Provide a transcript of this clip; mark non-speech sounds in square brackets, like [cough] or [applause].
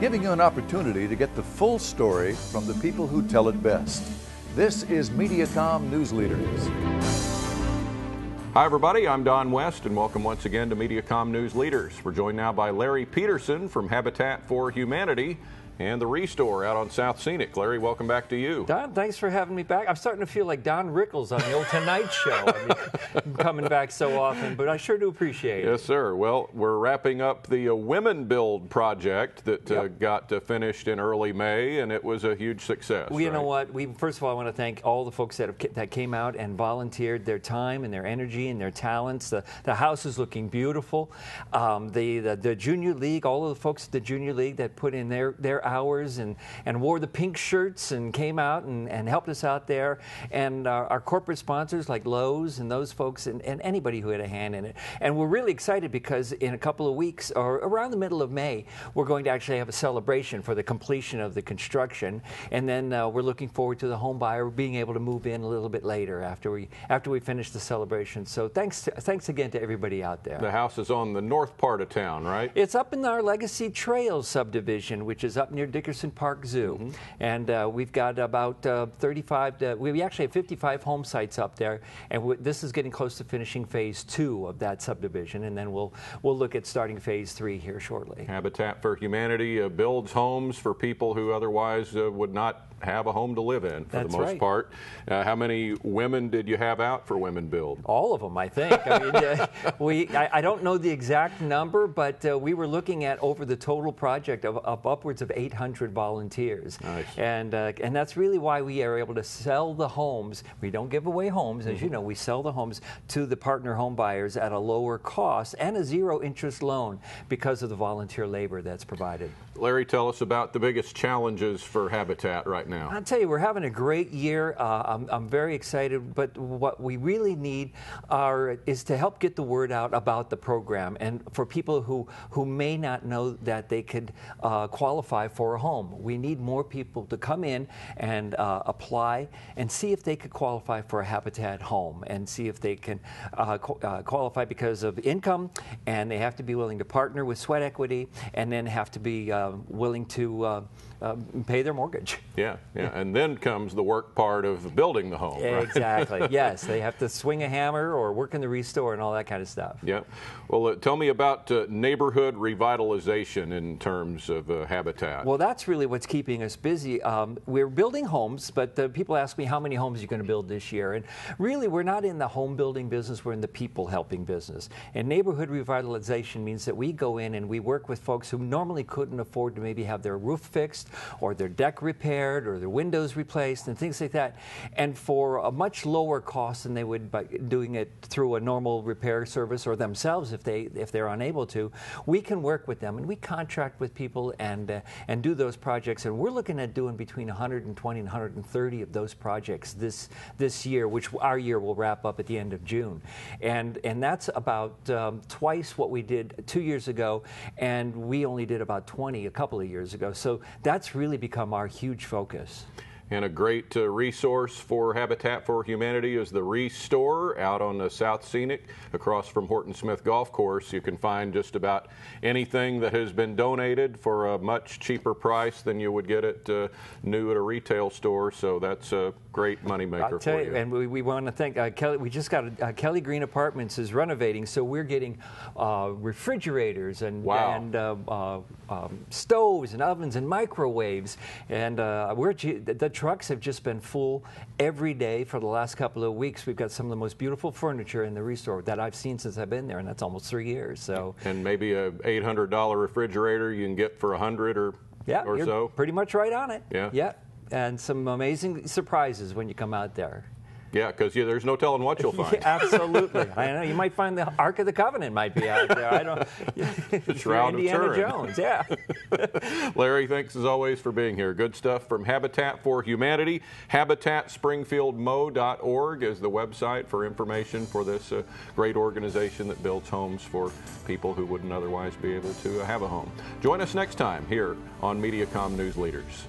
giving you an opportunity to get the full story from the people who tell it best. This is Mediacom News Leaders. Hi, everybody. I'm Don West, and welcome once again to Mediacom News Leaders. We're joined now by Larry Peterson from Habitat for Humanity and the Restore out on South Scenic. Larry, welcome back to you. Don, thanks for having me back. I'm starting to feel like Don Rickles on the old Tonight Show. I mean, I'm coming back so often, but I sure do appreciate it. Yes, sir. Well, we're wrapping up the uh, Women Build project that uh, got uh, finished in early May, and it was a huge success. Well, you right? know what? We first of all, I want to thank all the folks that have, that came out and volunteered their time and their energy and their talents. The, the house is looking beautiful. Um, the, the the junior league, all of the folks at the junior league that put in their their hours and and wore the pink shirts and came out and, and helped us out there. And our, our corporate sponsors like Lowe's and those folks and, and anybody who had a hand in it. And we're really excited because in a couple of weeks or around the middle of May, we're going to actually have a celebration for the completion of the construction. And then uh, we're looking forward to the home buyer being able to move in a little bit later after we after we finish the celebration. So thanks to, thanks again to everybody out there. The house is on the north part of town, right? It's up in our Legacy Trails subdivision, which is up near Dickerson Park Zoo. Mm -hmm. And uh, we've got about uh, 35, to, we actually have 55 home sites up there. And this is getting close to finishing phase two of that subdivision. And then we'll, we'll look at starting phase three here shortly. Habitat for Humanity uh, builds homes for people who otherwise uh, would not have a home to live in for That's the most right. part. Uh, how many women did you have out for Women Build? All of them, I think. I mean, uh, [laughs] we, I, I, don't know the exact number, but uh, we were looking at over the total project of, of upwards of 800 volunteers. Nice. And, uh, and that's really why we are able to sell the homes. We don't give away homes, as mm -hmm. you mm-hmm. know, we sell the homes to the partner home buyers at a lower cost and a zero interest loan because of the volunteer labor that's provided. Larry, tell us about the biggest challenges for Habitat right now. I'll tell you, we're having a great year. Uh, I'm, I'm, very excited, but what we really need are, is to help get the word out about the program and for people who, who may not know that they could uh, qualify for a home. We need more people to come in and uh, apply and see if they could qualify for a Habitat home and see if they can uh, uh, qualify because of income and they have to be willing to partner with sweat equity and then have to be uh, willing to uh, pay their mortgage. Yeah, yeah, and then comes the work part of building the home. Right? Exactly. [laughs] yes, they have to swing a hammer or work in the restore and all that kind of stuff. Yeah. Well, uh, tell me about uh, neighborhood revitalization in terms of uh, habitat. Well, that's really what's keeping us busy. Um, we're building homes, but people ask me how many homes you're going to build this year, and really, we're not in the home building business. We're in the people helping business. And neighborhood revitalization means that we go in and we work with folks who normally couldn't afford to maybe have their roof fixed or their deck repaired or their windows replaced and things like that. And for a much lower cost than they would by doing it through a normal repair service or themselves if they if they're unable to, we can work with them and we contract with people and uh, and do those projects. And we're looking at doing between 120 and 130 of those projects this this year, which our year will wrap up at the end of June. And and that's about um, twice what we did two years ago, and we only did about 20 a couple of years ago. So that's that's really become our huge focus. And a great uh, resource for Habitat for Humanity is the Restore out on the South Scenic across from Horton Smith Golf Course. You can find just about anything that has been donated for a much cheaper price than you would get it uh, new at a retail store. So that's a great moneymaker I'll tell you, And we, we want to thank uh, Kelly. We just got a, uh, Kelly Green Apartments is renovating, so we're getting uh, refrigerators and, wow. and uh, um, stoves and ovens and microwaves. And we're the trucks have just been full every day for the last couple of weeks. We've got some of the most beautiful furniture in the restore that I've seen since I've been there, and that's almost three years. So and maybe a eight hundred dollar refrigerator you can get for a hundred or yeah, or so. Pretty much right on it. Yeah. Yeah. And some amazing surprises when you come out there. Yeah, because yeah, there's no telling what you'll [laughs] find. yeah, absolutely. I know you might find the Ark of the Covenant might be out there. I don't. [laughs] [laughs] the Shroud Indiana of Turin. Jones. Yeah. Larry, thanks as always for being here. Good stuff from Habitat for Humanity. HabitatSpringfieldMo.org is the website for information for this uh, great organization that builds homes for people who wouldn't otherwise be able to uh, have a home. Join us next time here on MediaCom News Leaders.